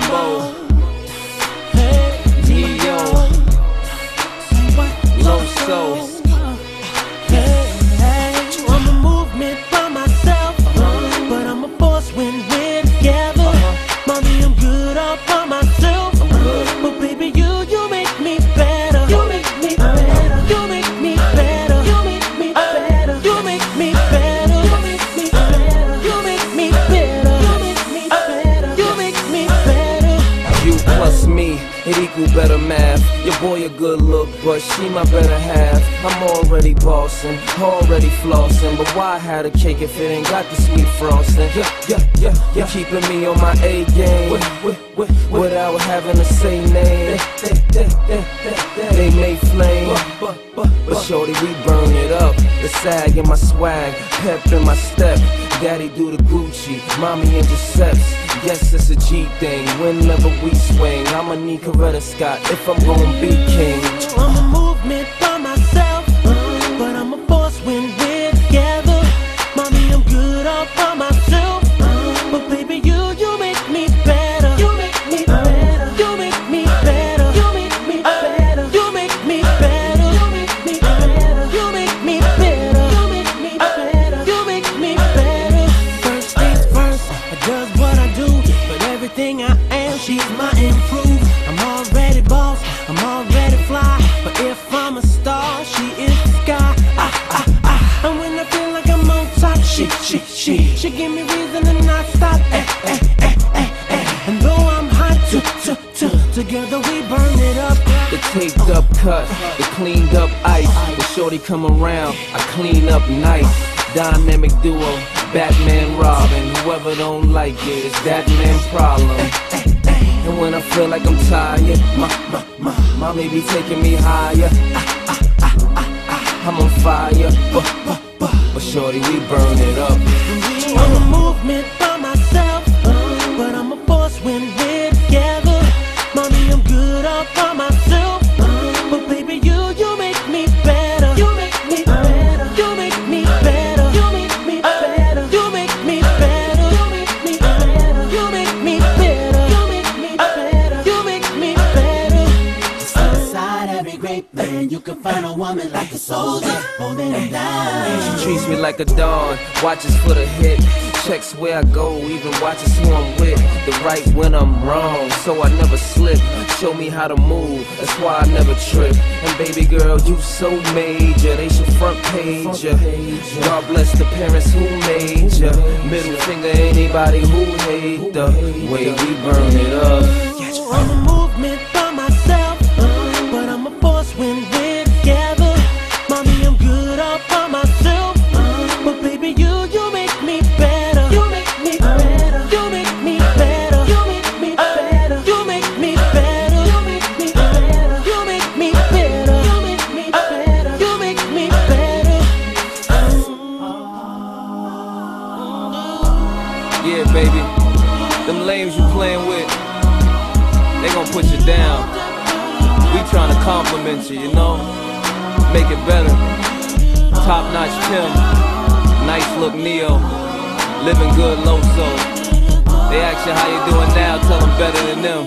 Bow. It equal better math. Your boy a good look, but she my better half. I'm already bossing, already flossing. But why have a cake if it ain't got the sweet frosting? Yeah, yeah, yeah, yeah. Keeping me on my A game without having to say name. They may flame, but shorty, we burn it up. The sag in my swag, pep in my step. Daddy do the Gucci, mommy in Giuseppe's. Yes, it's a G thing. Whenever we swing, I'ma need Coretta Scott if I'm gonna be king. I does what I do, but everything I am, she's my improve. I'm already boss, I'm already fly, but if I'm a star, she is the sky. Ah, ah, ah. And when I feel like I'm on top, she, she, she, she give me reason to not stop. Eh, eh, eh, eh, eh. And though I'm hot, t, t, t, together we burn it up. The taped up cut, the cleaned up ice. The shorty come around, I clean up nice. Dynamic duo, Batman Robin. Whoever don't like it, it's that man's problem. And when I feel like I'm tired, my, my, my, mommy be taking me higher. Ah, a woman like a soldier, holding him down. She treats me like a dog, watches for the hit. Checks where I go, even watches who I'm with. The right when I'm wrong, so I never slip. Show me how to move, that's why I never trip. And baby girl, you so major, they should front page ya. God bless the parents who made ya. Middle finger anybody who hate the way we burn it up. I'm a movement Lames you playing with, they gon' put you down. We tryna compliment you, you know? Make it better. Top notch Tim, nice look Ne-Yo, living good Loso. They ask you how you doing now, tell them better than them.